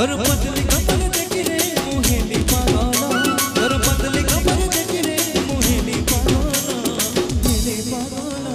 घर बदली खबर देखी रे मुहे दीपाना घर बदली खबर देखी रे मुहे दीपाना दीपाना